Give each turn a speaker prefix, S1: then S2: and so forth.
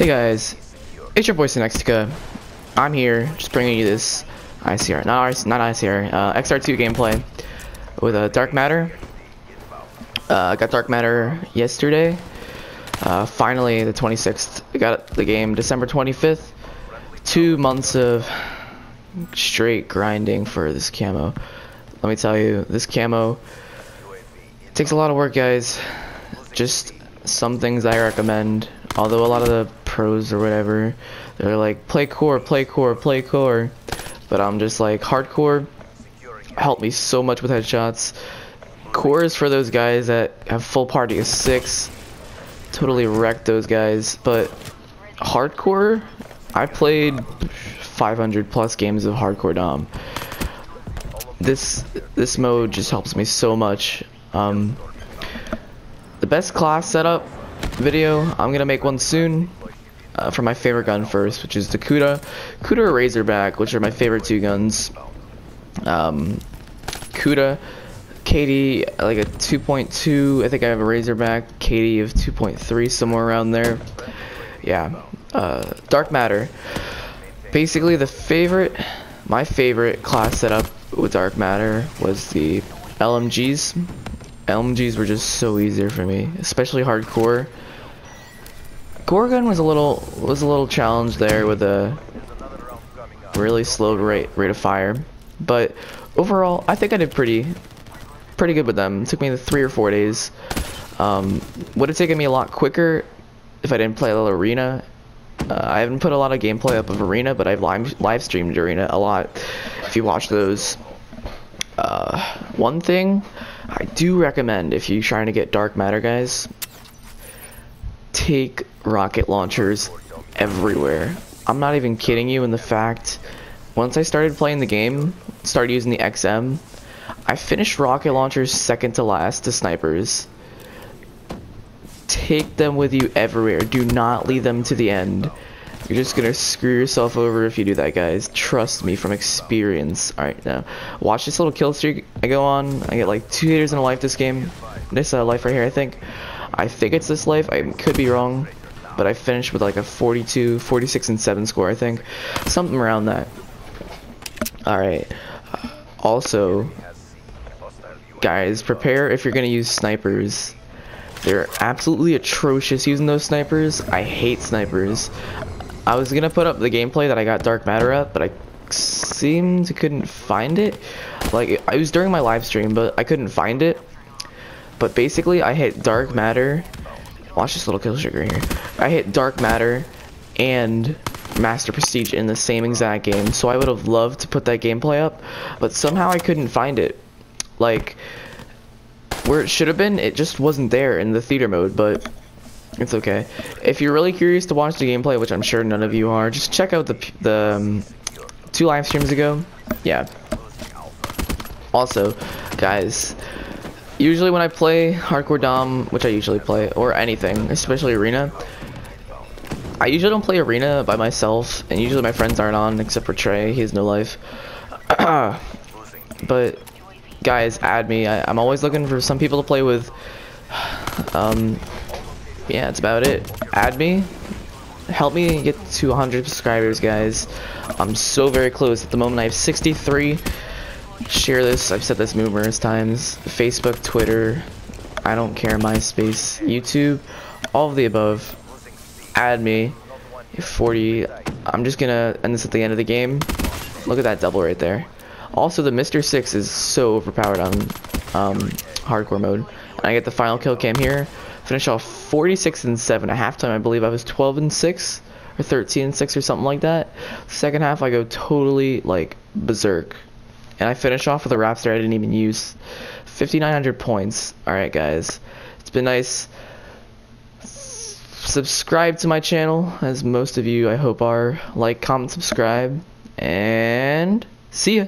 S1: Hey guys, it's your boy Senextica. I'm here, just bringing you this ICR, not, not ICR, uh, XR2 gameplay with a uh, Dark Matter. Uh, got Dark Matter yesterday. Uh, finally, the 26th, I got the game December 25th. Two months of straight grinding for this camo. Let me tell you, this camo takes a lot of work, guys. Just some things I recommend. Although a lot of the pros or whatever, they're like play core, play core, play core. But I'm just like hardcore helped me so much with headshots. Core is for those guys that have full party of six. Totally wrecked those guys. But hardcore, I played 500 plus games of hardcore dom. This this mode just helps me so much. Um, the best class setup video, I'm gonna make one soon. Uh, for my favorite gun first, which is the Kuda. Kuda or Razorback, which are my favorite two guns. Um, Kuda, KD, like a 2.2, I think I have a Razorback, KD of 2.3, somewhere around there. Yeah, uh, Dark Matter. Basically, the favorite, my favorite class setup with Dark Matter was the LMGs. LMGs were just so easier for me, especially hardcore. Gorgon was a little was a little challenge there with a really slow rate rate of fire, but overall I think I did pretty pretty good with them. It took me three or four days. Um, would have taken me a lot quicker if I didn't play a little arena uh, I haven't put a lot of gameplay up of Arena, but I've live, live streamed Arena a lot. If you watch those. Uh, one thing I do recommend if you're trying to get Dark Matter, guys, take rocket launchers everywhere. I'm not even kidding you in the fact, once I started playing the game, started using the XM, I finished rocket launchers second to last to snipers take them with you everywhere. Do not leave them to the end. You're just gonna screw yourself over if you do that, guys. Trust me from experience. Alright, now, watch this little kill streak I go on. I get like two hitters in a life this game. This uh, life right here, I think. I think it's this life. I could be wrong. But I finished with like a 42, 46, and 7 score, I think. Something around that. Alright. Also, guys, prepare if you're gonna use snipers. They're absolutely atrocious using those snipers. I hate snipers. I was gonna put up the gameplay that I got Dark Matter at, but I seemed to couldn't find it. Like, I was during my live stream, but I couldn't find it. But basically, I hit Dark Matter. Watch this little kill sugar here. I hit Dark Matter and Master Prestige in the same exact game. So I would have loved to put that gameplay up, but somehow I couldn't find it. Like, where it should have been, it just wasn't there in the theater mode, but it's okay. If you're really curious to watch the gameplay, which I'm sure none of you are, just check out the, the um, two live streams ago. Yeah. Also, guys, usually when I play Hardcore Dom, which I usually play, or anything, especially Arena, I usually don't play Arena by myself, and usually my friends aren't on, except for Trey, he has no life. but guys add me. I, am always looking for some people to play with. Um, yeah, that's about it. Add me. Help me get to 100 subscribers, guys. I'm so very close. At the moment, I have 63. Share this. I've said this numerous times. Facebook, Twitter. I don't care. MySpace, YouTube, all of the above. Add me. 40. I'm just gonna end this at the end of the game. Look at that double right there. Also, the MR6 is so overpowered on um, hardcore mode. And I get the final kill cam here. Finish off 46 and 7. At halftime, I believe I was 12 and 6 or 13 and 6 or something like that. Second half, I go totally like berserk. And I finish off with a Raptor I didn't even use. 5,900 points. Alright, guys. It's been nice. Subscribe to my channel, as most of you, I hope, are. Like, comment, subscribe. And see ya.